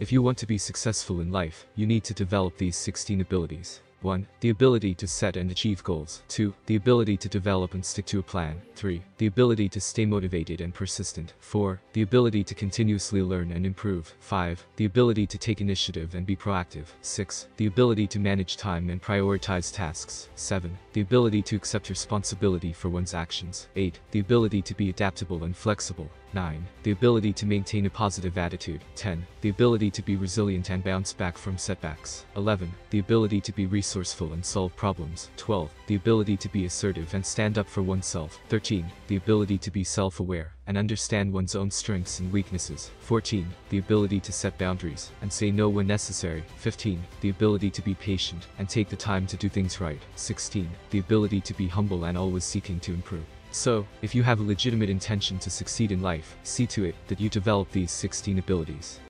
If you want to be successful in life, you need to develop these 16 abilities. 1. The ability to set and achieve goals. 2. The ability to develop and stick to a plan. 3. The ability to stay motivated and persistent. 4. The ability to continuously learn and improve. 5. The ability to take initiative and be proactive. 6. The ability to manage time and prioritize tasks. 7. The ability to accept responsibility for one's actions. 8. The ability to be adaptable and flexible. 9. The ability to maintain a positive attitude. 10. The ability to be resilient and bounce back from setbacks. 11. The ability to be resourceful and solve problems. 12. The ability to be assertive and stand up for oneself. 13. The ability to be self-aware and understand one's own strengths and weaknesses. 14. The ability to set boundaries and say no when necessary. 15. The ability to be patient and take the time to do things right. 16. The ability to be humble and always seeking to improve. So, if you have a legitimate intention to succeed in life, see to it that you develop these 16 abilities.